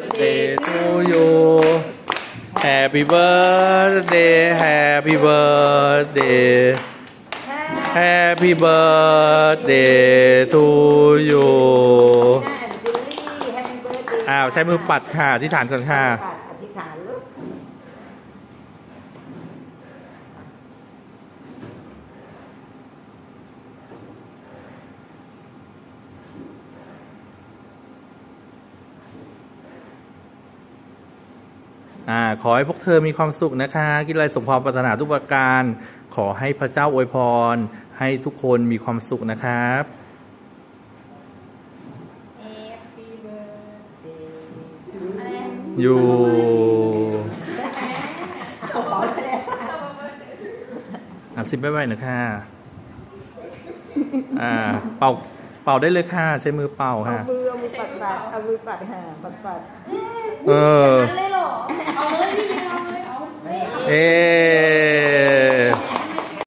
birthday to you Happy birthday Happy birthday Happy birthday to you อ้าวใช้มือปัดค่ะที่ฐานก่อนค่ะ ปัดอธิษฐานลูก อ่าขอให้พวกเธอมีความสุขนะคะกินอะไรสมความปรารถนาทุกประการ ขอให้พระเจ้าอวยพร ให้ทุกคนมีความสุขนะครับ Happy birthday to อยู่เอาขอไปแล้วอะสิบไม่ไหวๆนะคะอ่าเป่าเป่าได้เลยค่ะ ใช้มือเป่าเอาค่ะ มือเอามือปัดปัดเอามือปัดหาปัดปัด เออ เล ย